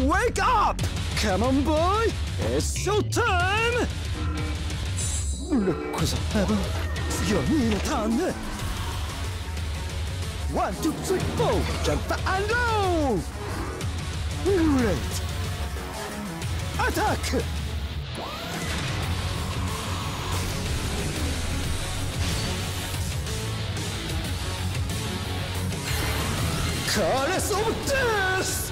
Wake up! Come on, boy! It's showtime! Look what's happened. Your meal time. One, two, three, four. Jump and go. Great! Attack! Goddess of Death!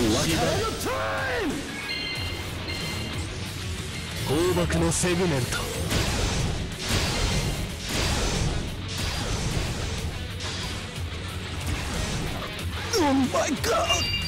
終わりだのセグメントオンマイガー